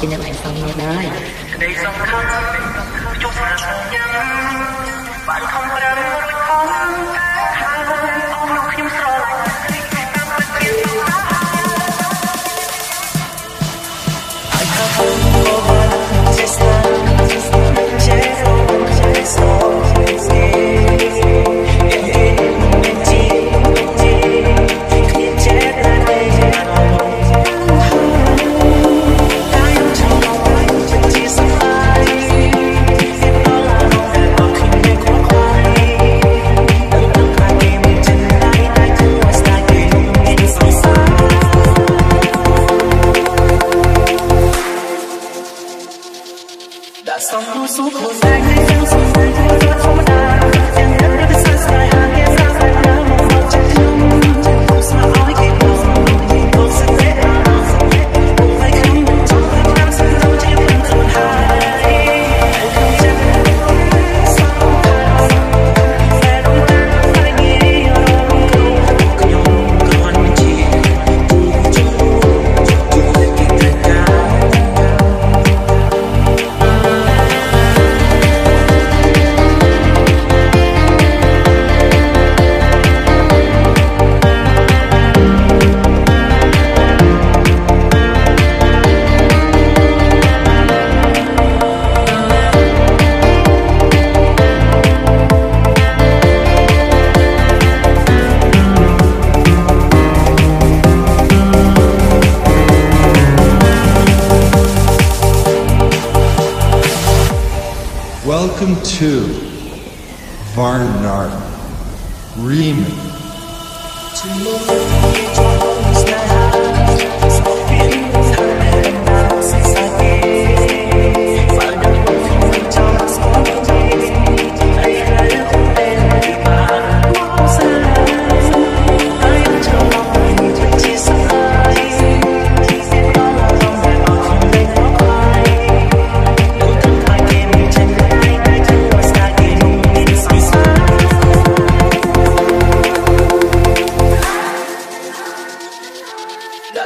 ពីនឹងឯងសំនេះដែរក្តីសង្ឃឹមចុះស្នាញ៉ាំបានខំប្រឹងរួច 如果 Welcome to Varnard Riemann.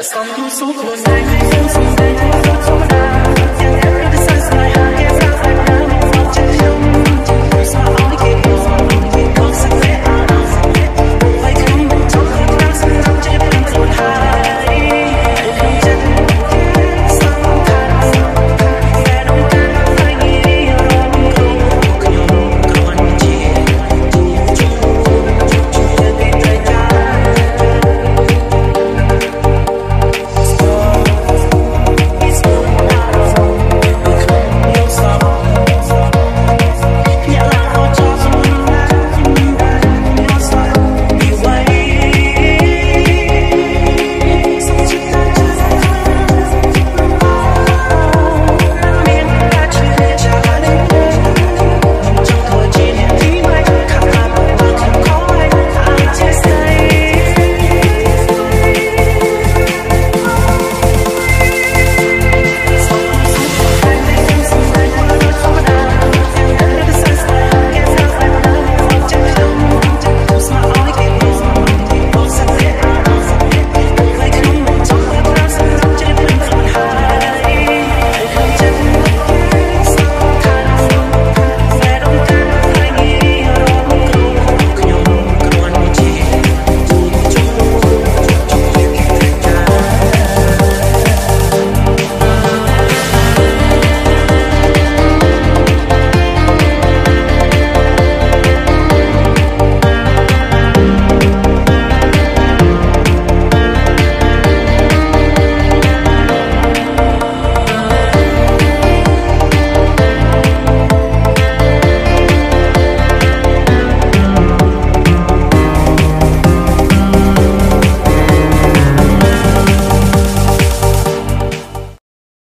Aslanım sultan, sultan, sultan.